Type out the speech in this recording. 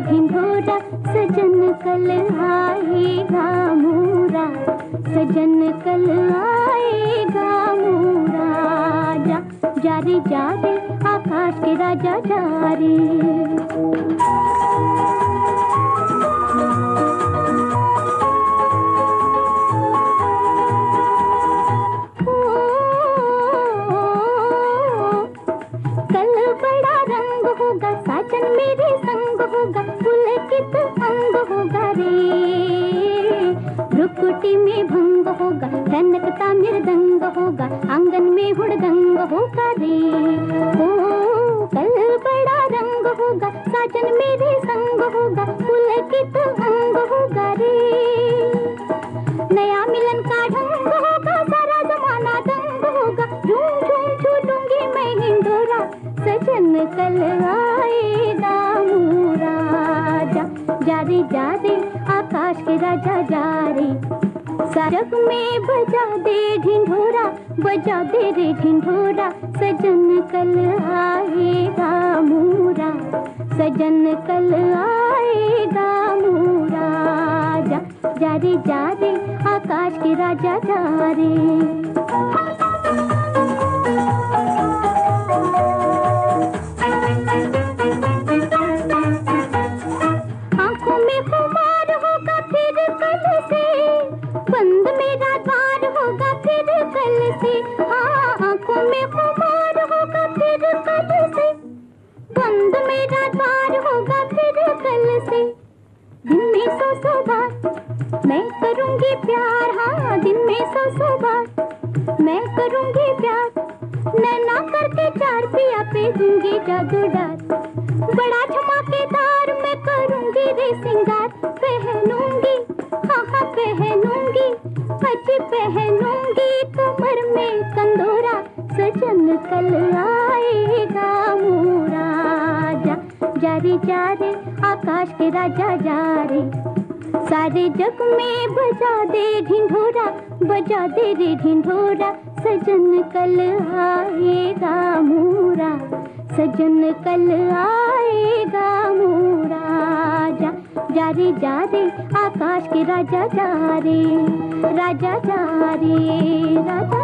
ढिंढोरा। सजन कल आएगा मोरा। सजन कल आएगा मोरा जा रे जा रे आकाश के राजा जा रे साजन मेरे संग होगा पुलकित अंग होगा रे। रुकुटी में भंग होगा रनकता मृदंग होगा, आँगन में हुड़दंग होगा रे। ओ, कल बड़ा रंग होगा, साजन मेरे संग होगा पुलकित अंग होगा रे। नया मिलन का ढंग होगा, सारा जमाना दंग होगा, झूम झूम छूटूँगी मैं हिंदोरा सजन कल आएगा मूरा जा रे जा रे, आकाश के राजा जा रे। सरग में बजा दे ढिंढोरा, बजा दे रे ढिंढोरा, सजन कल आएगा मूरा। सजन कल आएगा मूरा। जा जा रे जा रे, आकाश के राजा जा रे। सौ बार मैं करूँगी प्यार हाँ दिन में सौ सौ बार मैं करूँगी प्यार, नैना करके चार पिया पे दूँगी जादू डार बड़ा धमाकेदार मैं करूँगी रे सिंगार। पहनूँगी हाँ हाँ पहनूँगी अच्छी पहनूँगी कमर में कंदोरा। सजन कल आएगा मोरा जा जा रे जा रे, आकाश के राजा, जा रे। सारे जग में बजा दे ढिंढोरा, बजा दे रे ढिंढोरा, सजन कल आएगा मोरा। सजन कल आएगा मोरा जा जा रे जा रे, आकाश के राजा जा रे, राजा जा रे, राजा